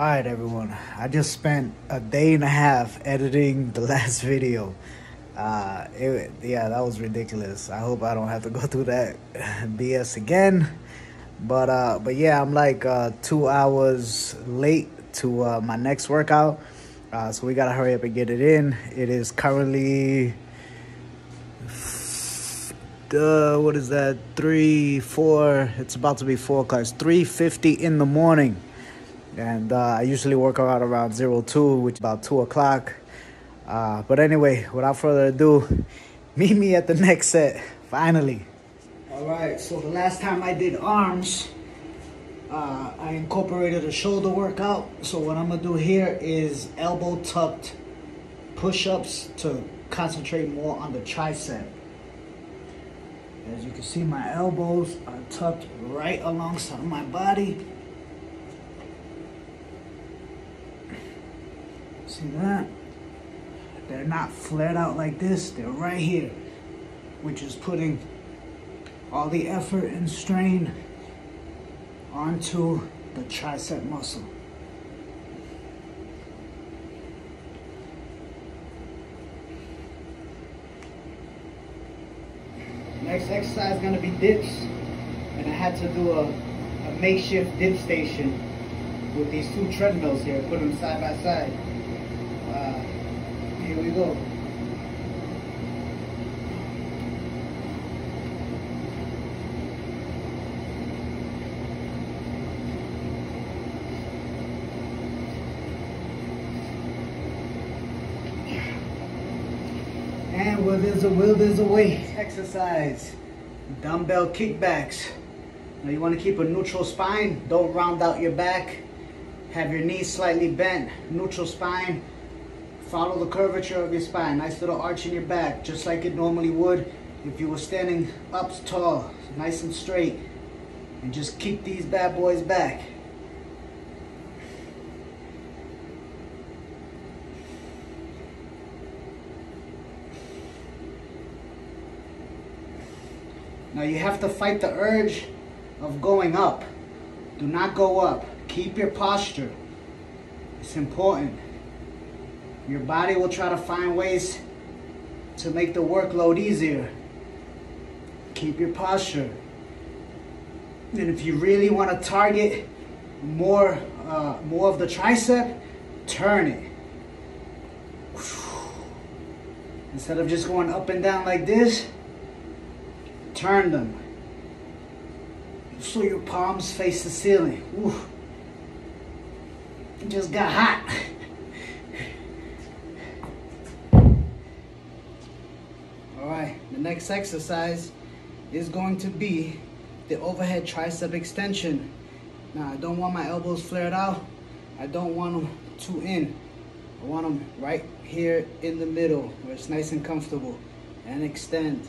All right, everyone. I just spent a day and a half editing the last video. Uh, it, yeah, that was ridiculous. I hope I don't have to go through that BS again. But uh, but yeah, I'm like uh, two hours late to uh, my next workout. Uh, so we gotta hurry up and get it in. It is currently uh, what is that? Three, four. It's about to be four o'clock. It's three fifty in the morning and uh, I usually work out around zero two, which is about two o'clock. Uh, but anyway, without further ado, meet me at the next set. Finally. All right. So the last time I did arms, uh, I incorporated a shoulder workout. So what I'm gonna do here is elbow tucked push-ups to concentrate more on the tricep. As you can see, my elbows are tucked right alongside my body. See that? They're not flared out like this. They're right here, which is putting all the effort and strain onto the tricep muscle. Next exercise is gonna be dips. And I had to do a, a makeshift dip station with these two treadmills here, put them side by side. Here we go. And where there's a will, there's a way. Exercise, dumbbell kickbacks. Now you want to keep a neutral spine. Don't round out your back. Have your knees slightly bent. Neutral spine. Follow the curvature of your spine. Nice little arch in your back, just like it normally would if you were standing up tall, nice and straight. And just keep these bad boys back. Now you have to fight the urge of going up. Do not go up. Keep your posture. It's important. Your body will try to find ways to make the workload easier. Keep your posture. And if you really want to target more, uh, more of the tricep, turn it. Instead of just going up and down like this, turn them. So your palms face the ceiling. Ooh. It just got hot. All right, the next exercise is going to be the overhead tricep extension. Now, I don't want my elbows flared out. I don't want them too in. I want them right here in the middle where it's nice and comfortable and extend.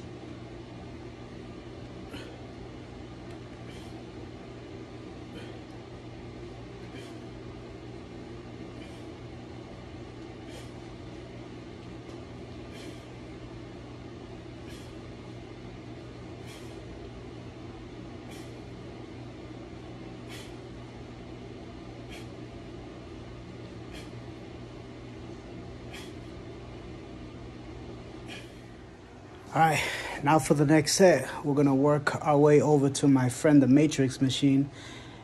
All right, now for the next set, we're gonna work our way over to my friend the Matrix machine.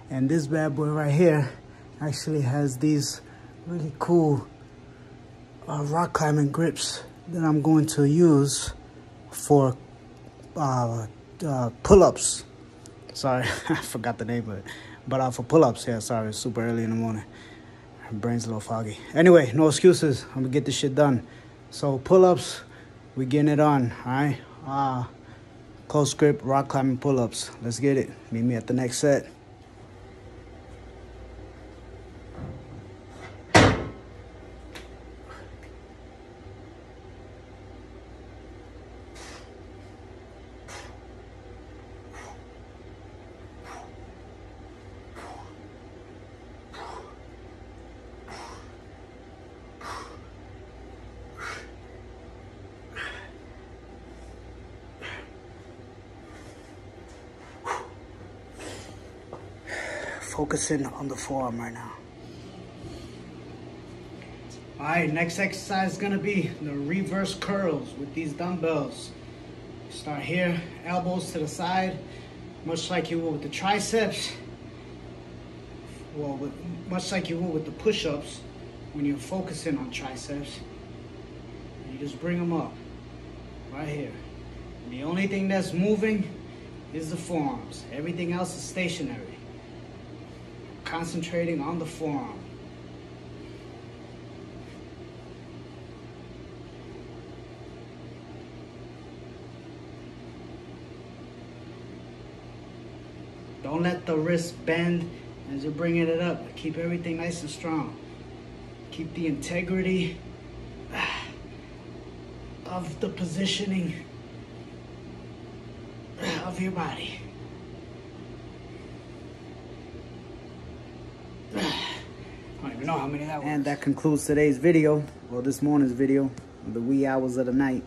And this bad boy right here actually has these really cool uh, rock climbing grips that I'm going to use for uh, uh, pull-ups. Sorry, I forgot the name of it. But uh, for pull-ups, yeah, sorry, it's super early in the morning. My brain's a little foggy. Anyway, no excuses. I'm gonna get this shit done. So pull-ups, we getting it on, all right? Uh, close grip, rock climbing pull-ups. Let's get it. Meet me at the next set. Focusing on the forearm right now. All right, next exercise is gonna be the reverse curls with these dumbbells. Start here, elbows to the side, much like you would with the triceps. Well, with, much like you would with the push-ups when you're focusing on triceps. You just bring them up, right here. And the only thing that's moving is the forearms. Everything else is stationary. Concentrating on the forearm. Don't let the wrist bend as you're bringing it up. Keep everything nice and strong. Keep the integrity ah, of the positioning of your body. Know how many that was. And that concludes today's video, or this morning's video, the wee hours of the night.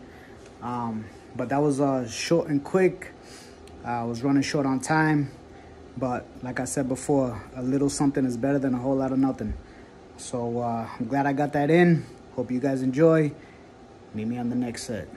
Um, but that was uh, short and quick. Uh, I was running short on time. But like I said before, a little something is better than a whole lot of nothing. So uh, I'm glad I got that in. Hope you guys enjoy. Meet me on the next set.